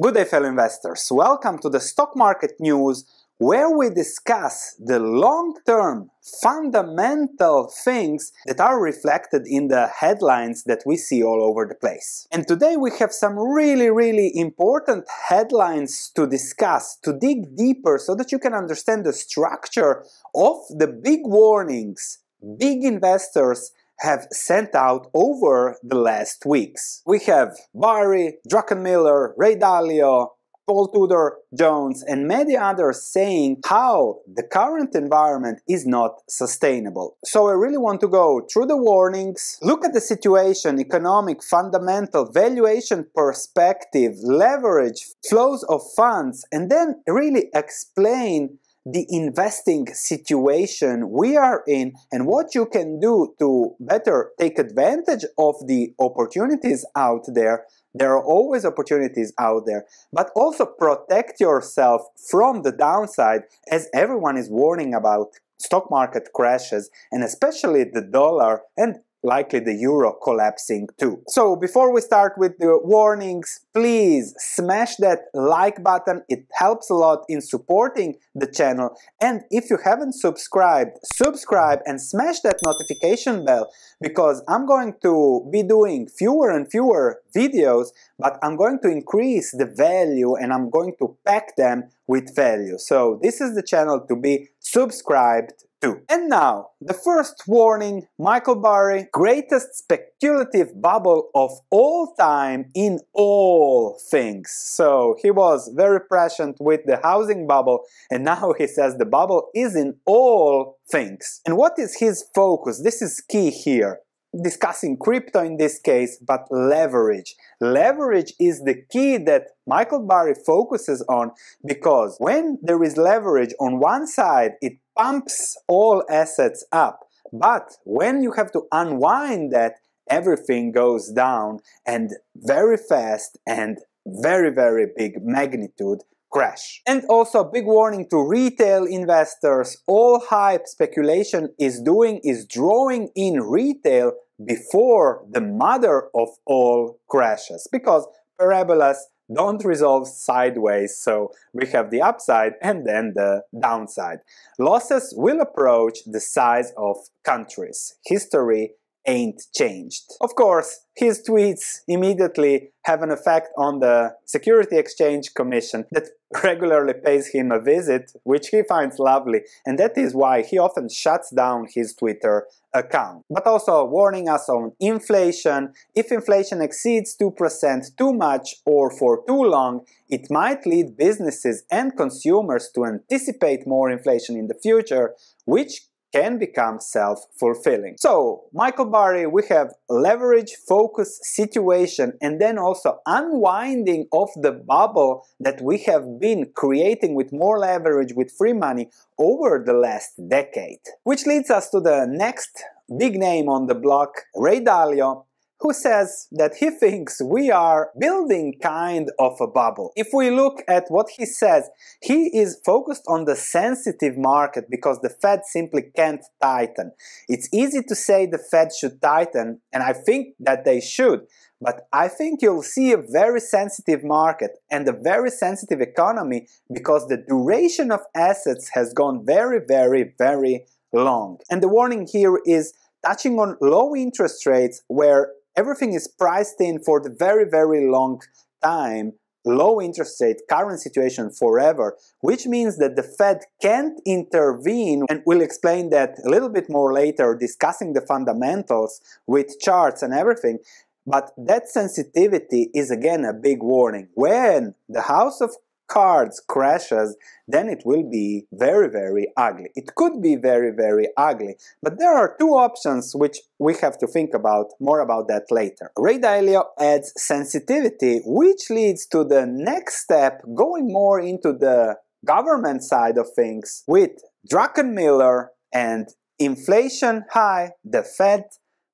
Good day, fellow investors. Welcome to the stock market news where we discuss the long-term fundamental things that are reflected in the headlines that we see all over the place. And today we have some really, really important headlines to discuss, to dig deeper so that you can understand the structure of the big warnings big investors have sent out over the last weeks. We have Burry, Druckenmiller, Ray Dalio, Paul Tudor Jones, and many others saying how the current environment is not sustainable. So I really want to go through the warnings, look at the situation, economic, fundamental, valuation perspective, leverage, flows of funds, and then really explain the investing situation we are in and what you can do to better take advantage of the opportunities out there. There are always opportunities out there, but also protect yourself from the downside as everyone is warning about stock market crashes and especially the dollar and likely the euro collapsing too. So before we start with the warnings, please smash that like button. It helps a lot in supporting the channel. And if you haven't subscribed, subscribe and smash that notification bell because I'm going to be doing fewer and fewer videos, but I'm going to increase the value and I'm going to pack them with value. So this is the channel to be subscribed to. and now, the first warning, Michael Burry, greatest speculative bubble of all time in all things. So he was very prescient with the housing bubble and now he says the bubble is in all things. And what is his focus? This is key here discussing crypto in this case, but leverage. Leverage is the key that Michael Burry focuses on because when there is leverage on one side, it pumps all assets up. But when you have to unwind that, everything goes down and very fast and very, very big magnitude crash. And also a big warning to retail investors, all hype speculation is doing is drawing in retail before the mother of all crashes because parabolas don't resolve sideways, so we have the upside and then the downside. Losses will approach the size of countries. History ain't changed. Of course, his tweets immediately have an effect on the Security Exchange Commission that regularly pays him a visit, which he finds lovely, and that is why he often shuts down his Twitter account. But also warning us on inflation. If inflation exceeds 2% too much or for too long, it might lead businesses and consumers to anticipate more inflation in the future, which can become self-fulfilling. So, Michael Burry, we have leverage, focus, situation, and then also unwinding of the bubble that we have been creating with more leverage with free money over the last decade. Which leads us to the next big name on the block, Ray Dalio, who says that he thinks we are building kind of a bubble. If we look at what he says, he is focused on the sensitive market because the Fed simply can't tighten. It's easy to say the Fed should tighten, and I think that they should, but I think you'll see a very sensitive market and a very sensitive economy because the duration of assets has gone very, very, very long. And the warning here is touching on low interest rates where everything is priced in for the very, very long time, low interest rate, current situation forever, which means that the Fed can't intervene, and we'll explain that a little bit more later, discussing the fundamentals with charts and everything. But that sensitivity is again a big warning. When the House of cards crashes, then it will be very, very ugly. It could be very, very ugly, but there are two options which we have to think about, more about that later. Ray Dalio adds sensitivity, which leads to the next step, going more into the government side of things with Druckenmiller and inflation high, the Fed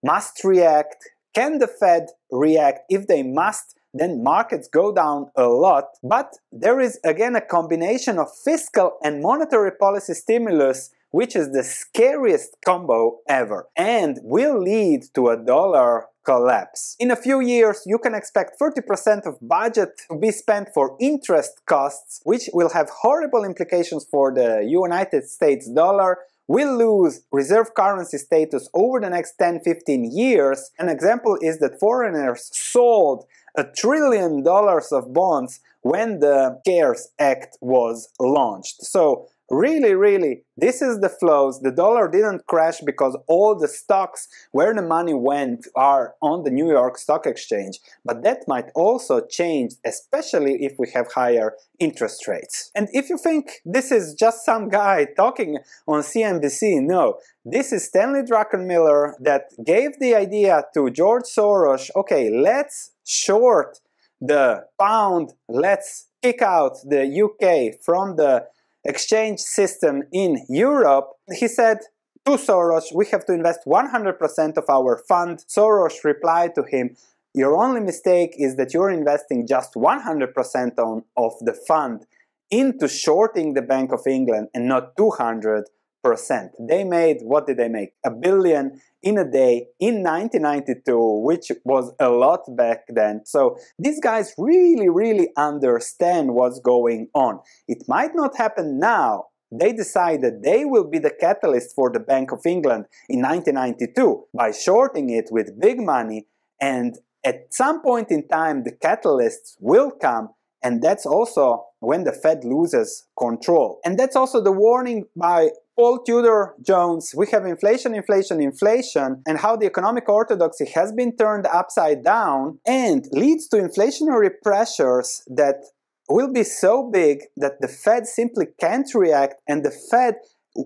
must react. Can the Fed react? If they must, then markets go down a lot. But there is again a combination of fiscal and monetary policy stimulus which is the scariest combo ever and will lead to a dollar collapse. In a few years, you can expect 30% of budget to be spent for interest costs, which will have horrible implications for the United States dollar, will lose reserve currency status over the next 10-15 years. An example is that foreigners sold a trillion dollars of bonds when the CARES Act was launched. So really, really, this is the flows. The dollar didn't crash because all the stocks where the money went are on the New York Stock Exchange. But that might also change, especially if we have higher interest rates. And if you think this is just some guy talking on CNBC, no. This is Stanley Druckenmiller that gave the idea to George Soros, okay, let's short the pound, let's kick out the UK from the exchange system in Europe, he said to Soros, we have to invest 100% of our fund. Soros replied to him, your only mistake is that you're investing just 100% on, of the fund into shorting the Bank of England and not 200 percent. They made, what did they make? A billion in a day in 1992, which was a lot back then. So these guys really, really understand what's going on. It might not happen now. They decided they will be the catalyst for the Bank of England in 1992 by shorting it with big money and at some point in time the catalysts will come and that's also when the Fed loses control. And that's also the warning by Paul Tudor Jones, we have inflation, inflation, inflation, and how the economic orthodoxy has been turned upside down and leads to inflationary pressures that will be so big that the Fed simply can't react and the Fed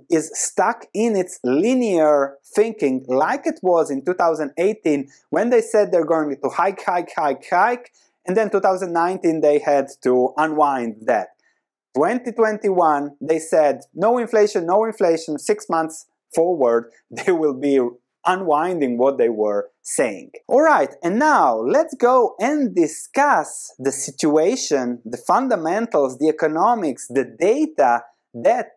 is stuck in its linear thinking like it was in 2018 when they said they're going to hike, hike, hike, hike, and then 2019 they had to unwind that. 2021, they said no inflation, no inflation, six months forward, they will be unwinding what they were saying. Alright, and now let's go and discuss the situation, the fundamentals, the economics, the data that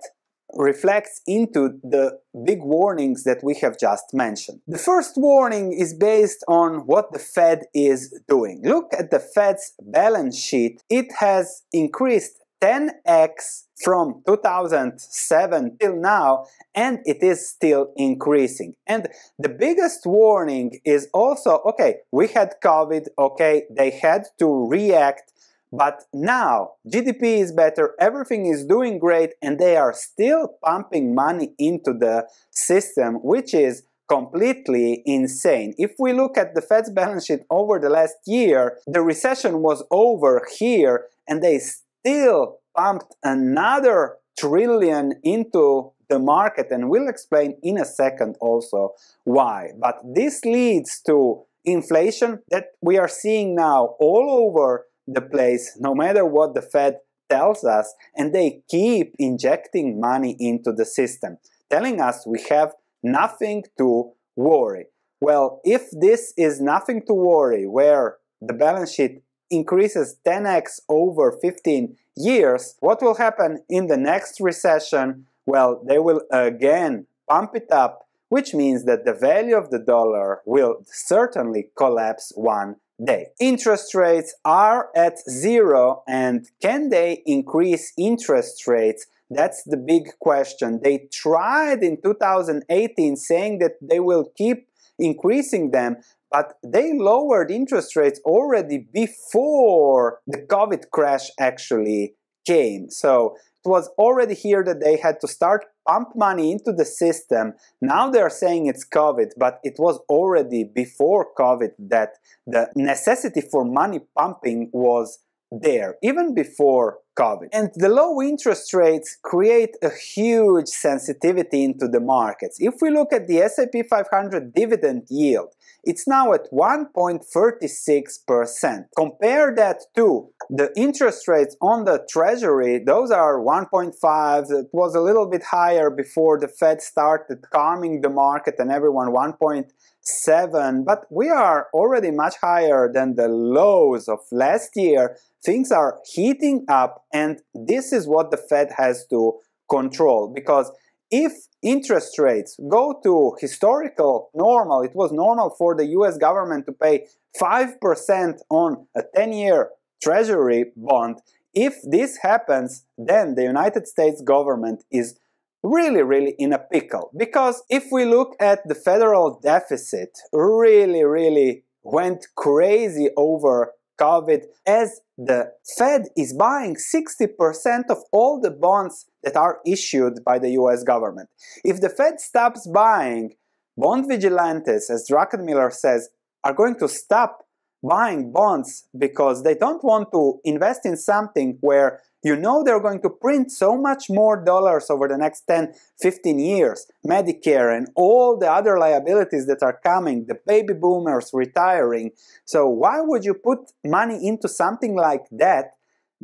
reflects into the big warnings that we have just mentioned. The first warning is based on what the Fed is doing. Look at the Fed's balance sheet. It has increased 10x from 2007 till now and it is still increasing and the biggest warning is also okay we had covid okay they had to react but now GDP is better, everything is doing great, and they are still pumping money into the system, which is completely insane. If we look at the Fed's balance sheet over the last year, the recession was over here, and they still pumped another trillion into the market and we'll explain in a second also why. But this leads to inflation that we are seeing now all over the place, no matter what the Fed tells us, and they keep injecting money into the system, telling us we have nothing to worry. Well, if this is nothing to worry, where the balance sheet increases 10x over 15 years, what will happen in the next recession? Well, they will again pump it up, which means that the value of the dollar will certainly collapse one day. Interest rates are at zero, and can they increase interest rates? That's the big question. They tried in 2018 saying that they will keep increasing them, but they lowered interest rates already before the COVID crash actually came. So it was already here that they had to start pump money into the system. Now they're saying it's COVID, but it was already before COVID that the necessity for money pumping was there, even before COVID. And the low interest rates create a huge sensitivity into the markets. If we look at the S&P 500 dividend yield, it's now at 1.36%. Compare that to the interest rates on the treasury, those are 1.5, it was a little bit higher before the Fed started calming the market and everyone 1.7, but we are already much higher than the lows of last year. Things are heating up and this is what the Fed has to control because if interest rates go to historical normal, it was normal for the US government to pay 5% on a 10 year treasury bond. If this happens, then the United States government is really, really in a pickle. Because if we look at the federal deficit, really, really went crazy over COVID as the Fed is buying 60% of all the bonds that are issued by the US government. If the Fed stops buying, bond vigilantes, as Druckenmiller says, are going to stop buying bonds because they don't want to invest in something where you know they're going to print so much more dollars over the next 10, 15 years. Medicare and all the other liabilities that are coming, the baby boomers retiring. So why would you put money into something like that?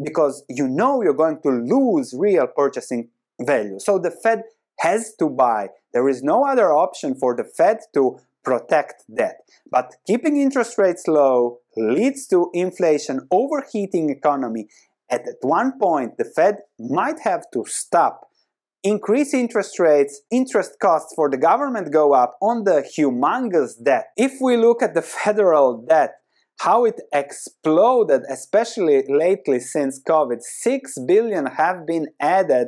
Because you know you're going to lose real purchasing value. So the Fed has to buy. There is no other option for the Fed to protect that. But keeping interest rates low leads to inflation, overheating economy. At one point, the Fed might have to stop, increase interest rates, interest costs for the government go up on the humongous debt. If we look at the federal debt, how it exploded, especially lately since COVID, 6 billion have been added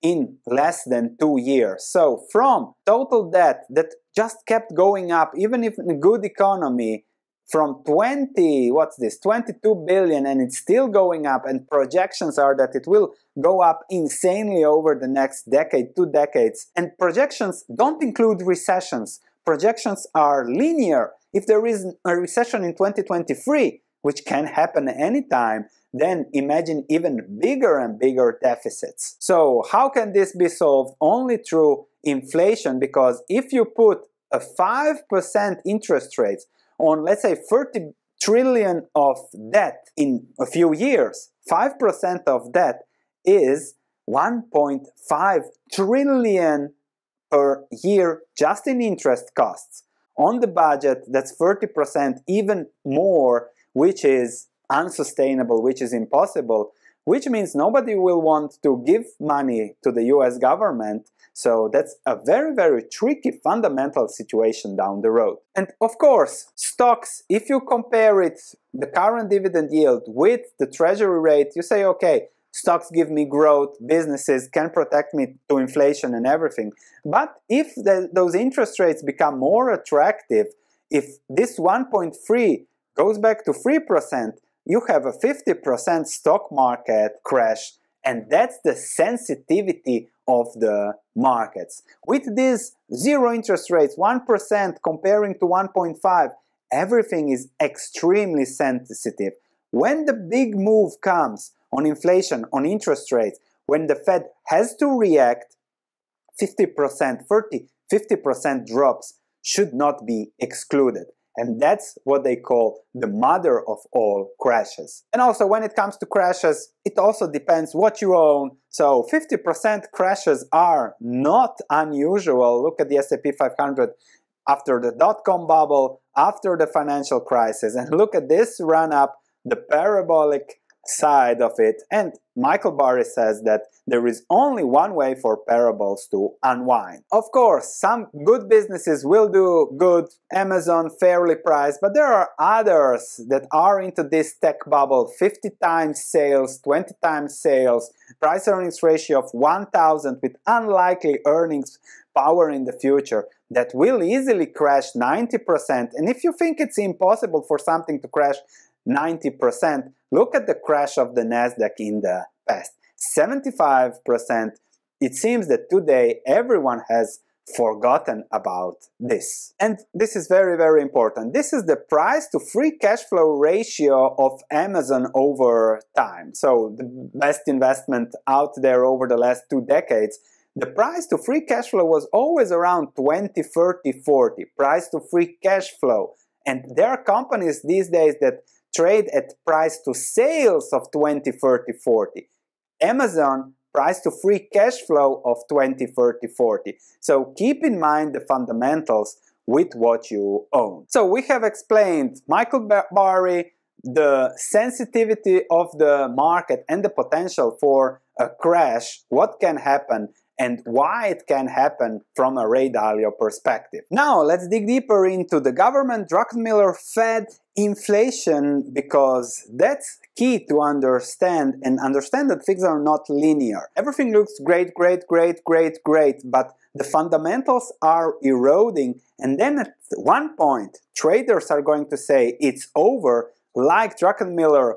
in less than two years. So from total debt that just kept going up, even if in a good economy, from 20, what's this, 22 billion, and it's still going up, and projections are that it will go up insanely over the next decade, two decades. And projections don't include recessions. Projections are linear. If there is a recession in 2023, which can happen anytime, then imagine even bigger and bigger deficits. So how can this be solved? Only through inflation because if you put a 5% interest rate on let's say 30 trillion of debt in a few years, 5% of debt is 1.5 trillion per year just in interest costs. On the budget, that's 30% even more, which is unsustainable, which is impossible, which means nobody will want to give money to the US government. So that's a very, very tricky fundamental situation down the road. And of course, stocks, if you compare it, the current dividend yield with the treasury rate, you say, okay, stocks give me growth, businesses can protect me to inflation and everything. But if the, those interest rates become more attractive, if this 1.3 goes back to 3%, you have a 50% stock market crash and that's the sensitivity of the markets. With these zero interest rates, 1% comparing to 1.5, everything is extremely sensitive. When the big move comes on inflation, on interest rates, when the Fed has to react, 50%, 30, 50% drops should not be excluded. And that's what they call the mother of all crashes. And also when it comes to crashes, it also depends what you own. So 50% crashes are not unusual. Look at the S&P 500 after the dot-com bubble, after the financial crisis, and look at this run up, the parabolic side of it. And Michael Burry says that there is only one way for parabolas to unwind. Of course, some good businesses will do good, Amazon fairly priced, but there are others that are into this tech bubble 50 times sales, 20 times sales, price earnings ratio of 1000 with unlikely earnings power in the future that will easily crash 90%. And if you think it's impossible for something to crash 90%. Look at the crash of the Nasdaq in the past. 75%. It seems that today everyone has forgotten about this. And this is very, very important. This is the price to free cash flow ratio of Amazon over time. So the best investment out there over the last two decades. The price to free cash flow was always around 20, 30, 40. Price to free cash flow. And there are companies these days that trade at price to sales of 20, 30, 40. Amazon price to free cash flow of 20, 30, 40. So keep in mind the fundamentals with what you own. So we have explained Michael Burry, the sensitivity of the market and the potential for a crash, what can happen, and why it can happen from a Ray Dalio perspective. Now let's dig deeper into the government, Druckenmiller, Fed, inflation because that's key to understand and understand that things are not linear. Everything looks great, great, great, great, great, but the fundamentals are eroding and then at one point traders are going to say it's over like Druckenmiller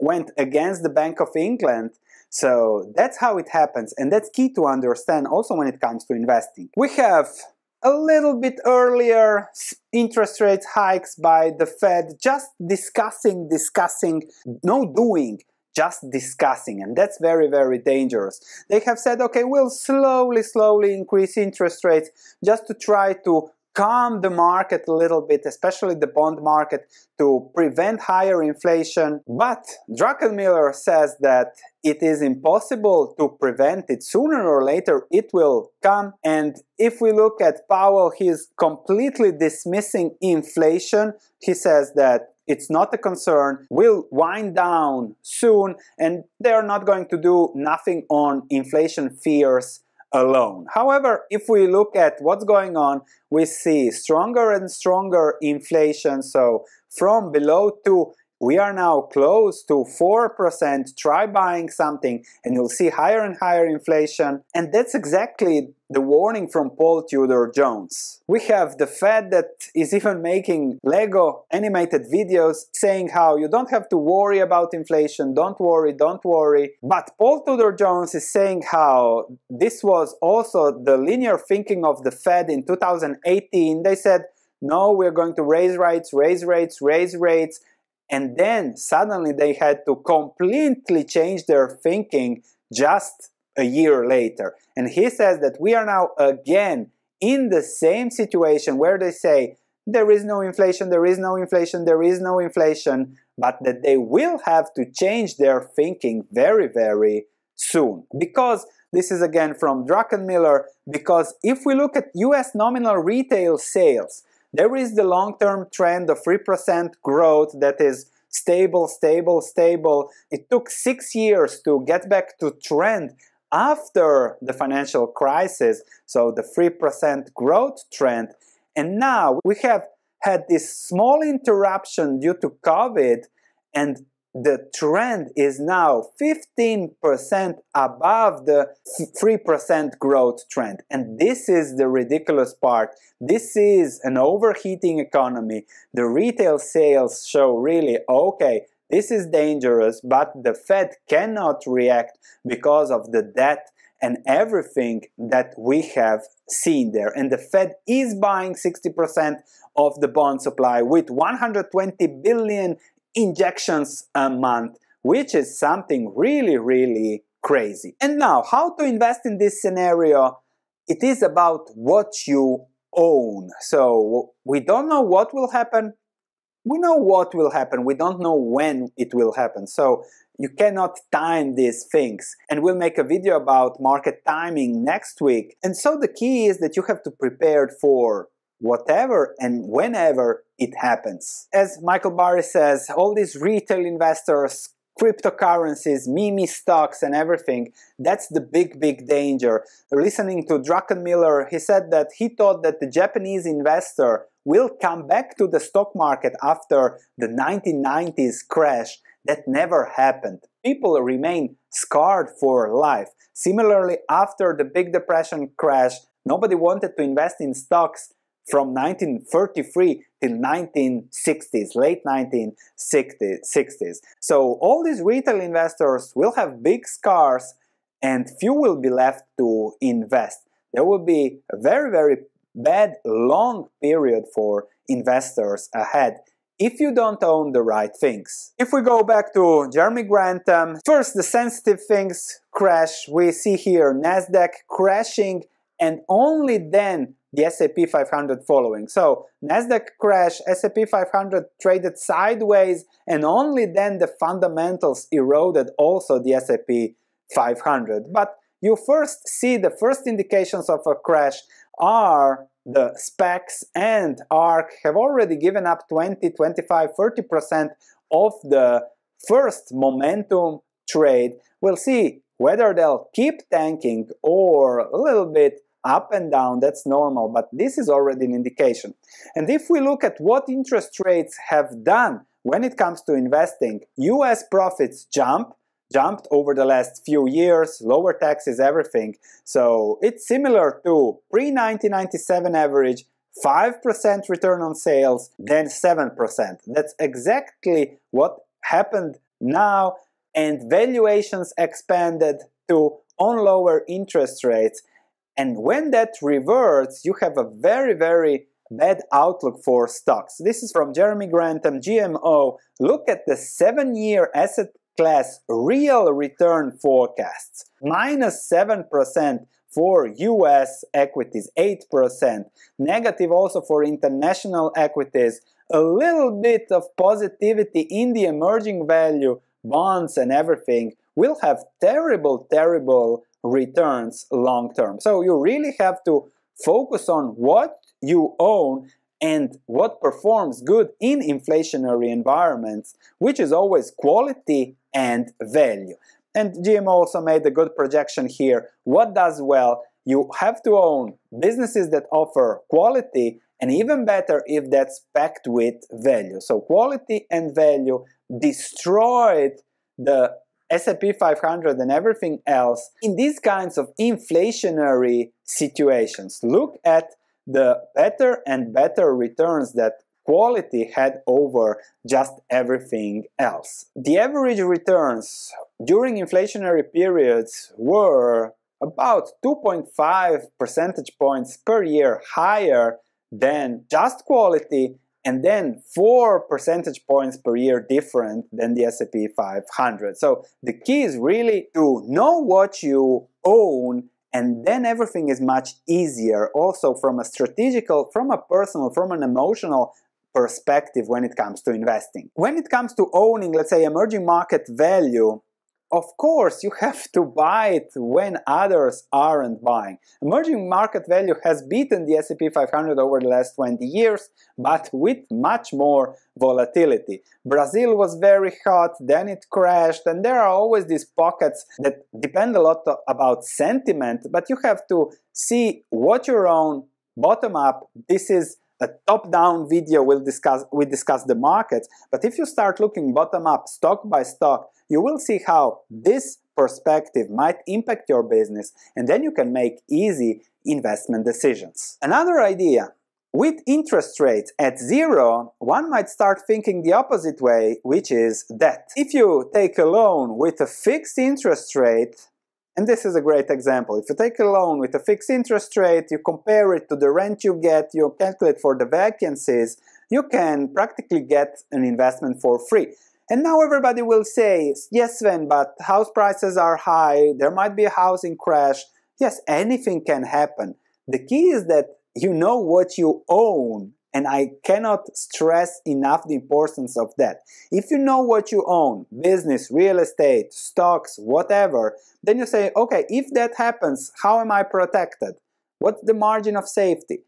went against the Bank of England so that's how it happens, and that's key to understand also when it comes to investing. We have a little bit earlier interest rate hikes by the Fed, just discussing, discussing, no doing, just discussing, and that's very, very dangerous. They have said, okay, we'll slowly, slowly increase interest rates just to try to calm the market a little bit, especially the bond market, to prevent higher inflation. But Druckenmiller says that it is impossible to prevent it. Sooner or later, it will come. And if we look at Powell, he's completely dismissing inflation. He says that it's not a concern, will wind down soon, and they're not going to do nothing on inflation fears alone. However, if we look at what's going on, we see stronger and stronger inflation. So from below 2 we are now close to 4%. Try buying something and you'll see higher and higher inflation. And that's exactly the warning from Paul Tudor Jones. We have the Fed that is even making Lego animated videos saying how you don't have to worry about inflation, don't worry, don't worry. But Paul Tudor Jones is saying how this was also the linear thinking of the Fed in 2018. They said, no, we're going to raise rates, raise rates, raise rates and then suddenly they had to completely change their thinking just a year later. And he says that we are now again in the same situation where they say there is no inflation, there is no inflation, there is no inflation, but that they will have to change their thinking very, very soon. Because this is again from Druckenmiller, because if we look at US nominal retail sales, there is the long-term trend of 3% growth that is stable, stable, stable. It took six years to get back to trend after the financial crisis, so the 3% growth trend. And now we have had this small interruption due to COVID, and the trend is now 15% above the 3% growth trend. And this is the ridiculous part. This is an overheating economy. The retail sales show really, okay, this is dangerous, but the Fed cannot react because of the debt and everything that we have seen there. And the Fed is buying 60% of the bond supply with 120 billion injections a month, which is something really, really crazy. And now, how to invest in this scenario? It is about what you own. So we don't know what will happen. We know what will happen. We don't know when it will happen. So you cannot time these things. And we'll make a video about market timing next week. And so the key is that you have to prepare for whatever and whenever it happens. As Michael Burry says, all these retail investors, cryptocurrencies, meme stocks and everything, that's the big, big danger. Listening to Druckenmiller, he said that he thought that the Japanese investor will come back to the stock market after the 1990s crash. That never happened. People remain scarred for life. Similarly, after the big depression crash, nobody wanted to invest in stocks from 1933 till 1960s, late 1960s. So all these retail investors will have big scars and few will be left to invest. There will be a very, very bad long period for investors ahead if you don't own the right things. If we go back to Jeremy Grantham, first the sensitive things crash. We see here NASDAQ crashing and only then the S&P 500 following. So Nasdaq crash, S&P 500 traded sideways, and only then the fundamentals eroded also the S&P 500. But you first see the first indications of a crash are the SPACs and ARK have already given up 20, 25, 30% of the first momentum trade. We'll see Whether they'll keep tanking or a little bit up and down, that's normal, but this is already an indication. And if we look at what interest rates have done when it comes to investing, US profits jump, jumped over the last few years, lower taxes, everything. So it's similar to pre-1997 average, 5% return on sales, then 7%. That's exactly what happened now and valuations expanded to on lower interest rates. And when that reverts, you have a very, very bad outlook for stocks. This is from Jeremy Grantham, GMO. Look at the seven-year asset class real return forecasts. Minus 7% for US equities, 8%. Negative also for international equities. A little bit of positivity in the emerging value, bonds and everything We'll have terrible, terrible returns long term. So you really have to focus on what you own and what performs good in inflationary environments, which is always quality and value. And GM also made a good projection here. What does well? You have to own businesses that offer quality and even better if that's packed with value. So quality and value destroyed the S&P 500 and everything else in these kinds of inflationary situations. Look at the better and better returns that quality had over just everything else. The average returns during inflationary periods were about 2.5 percentage points per year higher than just quality and then 4 percentage points per year different than the S&P 500. So the key is really to know what you own and then everything is much easier also from a strategical, from a personal, from an emotional perspective when it comes to investing. When it comes to owning, let's say, emerging market value, of course, you have to buy it when others aren't buying. Emerging market value has beaten the S&P 500 over the last 20 years, but with much more volatility. Brazil was very hot, then it crashed, and there are always these pockets that depend a lot about sentiment, but you have to see what you own bottom up. This is a top-down video We'll discuss we discuss the markets but if you start looking bottom up stock by stock you will see how this perspective might impact your business and then you can make easy investment decisions another idea with interest rates at zero, one might start thinking the opposite way, which is debt. If you take a loan with a fixed interest rate, and this is a great example. If you take a loan with a fixed interest rate, you compare it to the rent you get, you calculate for the vacancies, you can practically get an investment for free. And now everybody will say, yes, Sven, but house prices are high, there might be a housing crash. Yes, anything can happen. The key is that you know what you own and I cannot stress enough the importance of that. If you know what you own, business, real estate, stocks, whatever, then you say, okay, if that happens, how am I protected? What's the margin of safety?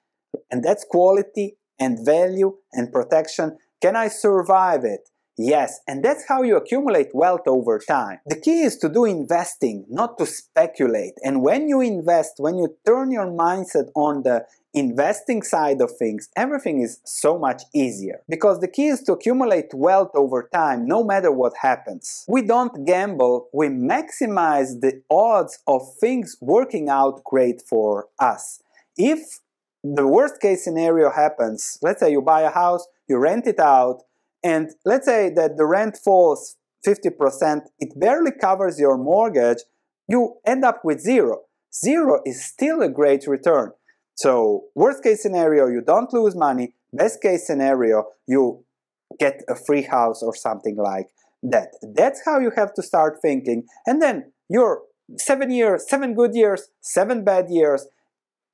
And that's quality and value and protection. Can I survive it? Yes, and that's how you accumulate wealth over time. The key is to do investing, not to speculate. And when you invest, when you turn your mindset on the investing side of things, everything is so much easier. Because the key is to accumulate wealth over time, no matter what happens. We don't gamble, we maximize the odds of things working out great for us. If the worst case scenario happens, let's say you buy a house, you rent it out, and let's say that the rent falls 50%, it barely covers your mortgage, you end up with zero. Zero is still a great return. So worst case scenario, you don't lose money. Best case scenario, you get a free house or something like that. That's how you have to start thinking. And then your seven years, seven good years, seven bad years,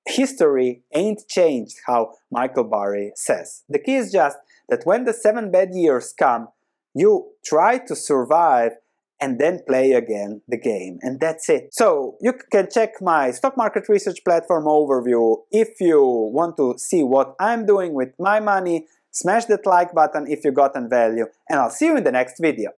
history ain't changed, how Michael Burry says. The key is just that when the seven bad years come, you try to survive and then play again the game. And that's it. So you can check my stock market research platform overview if you want to see what I'm doing with my money. Smash that like button if you got an value and I'll see you in the next video.